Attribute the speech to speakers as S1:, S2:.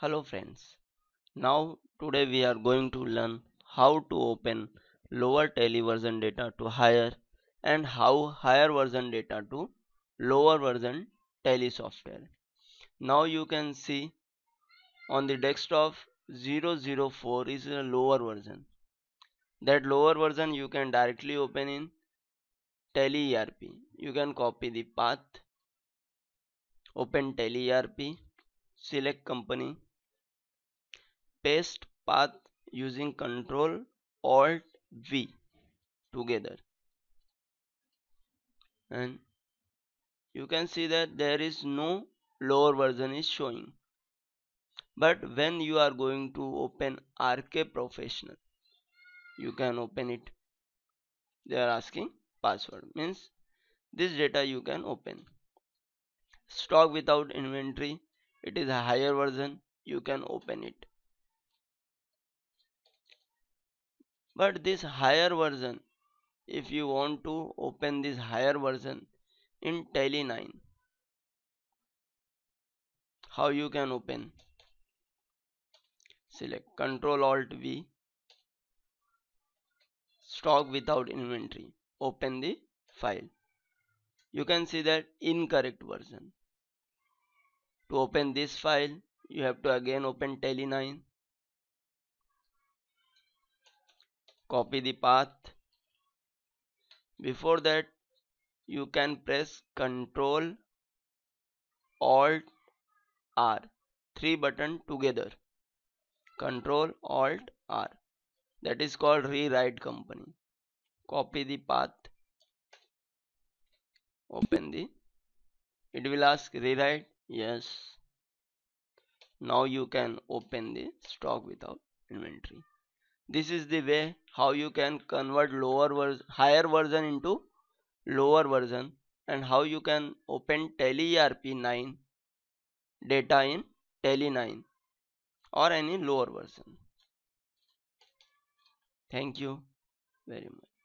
S1: Hello friends. Now today we are going to learn how to open lower tally version data to higher and how higher version data to lower version tally software. Now you can see on the desktop 004 is a lower version. That lower version you can directly open in tally ERP. You can copy the path, open tally ERP select company paste path using control alt v together. And you can see that there is no lower version is showing. But when you are going to open rk professional you can open it. They are asking password. Means this data you can open. Stock without inventory it is a higher version you can open it but this higher version if you want to open this higher version in tally 9 how you can open? Select control alt v stock without inventory open the file. You can see that incorrect version. To open this file you have to again open tally 9 copy the path. Before that you can press control alt r. Three button together. Control alt r. That is called rewrite company. Copy the path. Open the. It will ask rewrite yes. Now you can open the stock without inventory this is the way how you can convert lower version higher version into lower version and how you can open tally erp 9 data in tally 9 or any lower version. Thank you very much